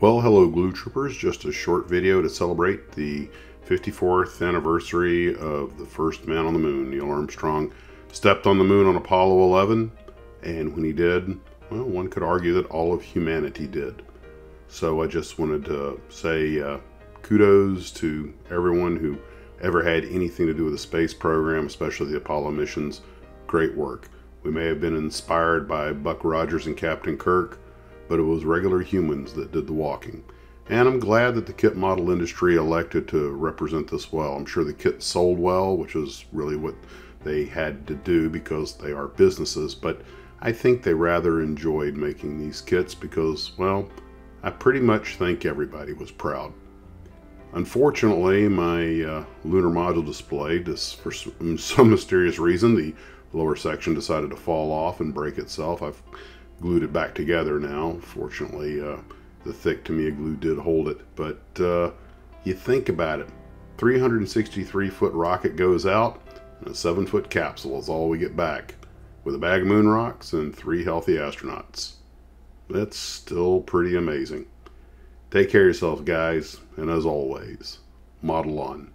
Well, hello Glue Troopers. Just a short video to celebrate the 54th anniversary of the first man on the moon. Neil Armstrong stepped on the moon on Apollo 11, and when he did, well, one could argue that all of humanity did. So I just wanted to say uh, kudos to everyone who ever had anything to do with the space program, especially the Apollo missions. Great work. We may have been inspired by Buck Rogers and Captain Kirk, but it was regular humans that did the walking. And I'm glad that the kit model industry elected to represent this well. I'm sure the kit sold well, which is really what they had to do because they are businesses, but I think they rather enjoyed making these kits because, well, I pretty much think everybody was proud. Unfortunately, my uh, lunar module display, just for some mysterious reason, the lower section decided to fall off and break itself. I've glued it back together now. Fortunately, uh, the thick Tamiya glue did hold it. But uh, you think about it 363 foot rocket goes out, and a 7 foot capsule is all we get back, with a bag of moon rocks and three healthy astronauts. That's still pretty amazing. Take care of yourselves, guys, and as always, model on.